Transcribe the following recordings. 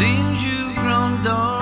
seems you've grown dark.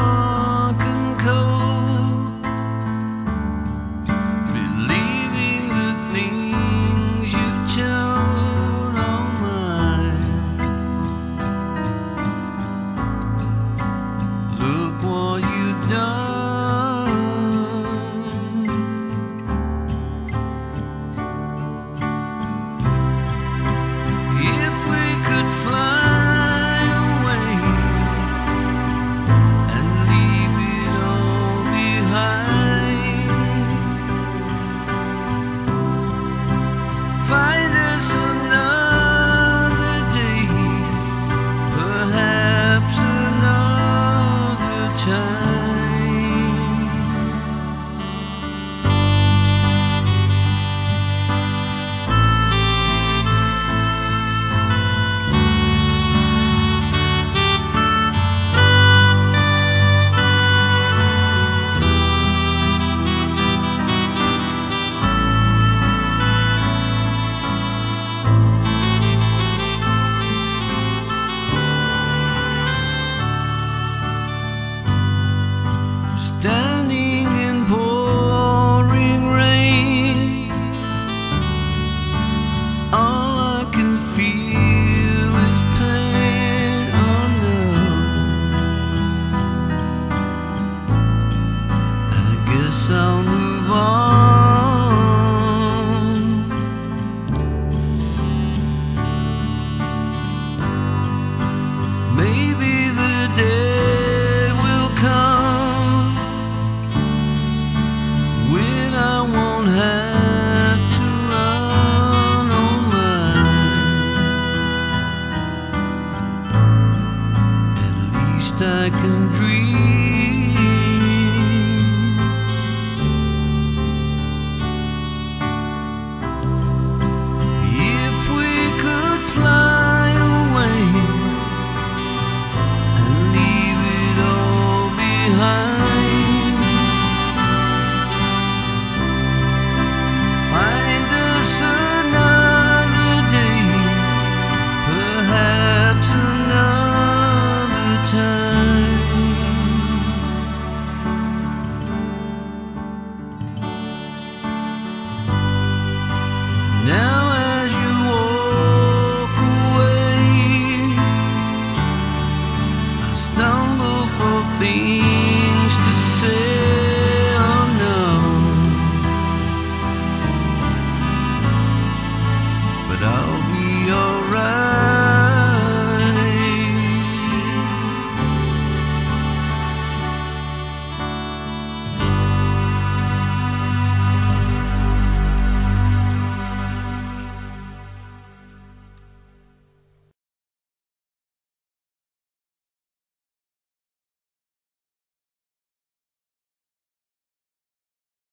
I can dream.